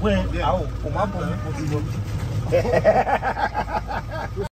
Well, ah, o, I'll, my boy,